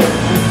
it.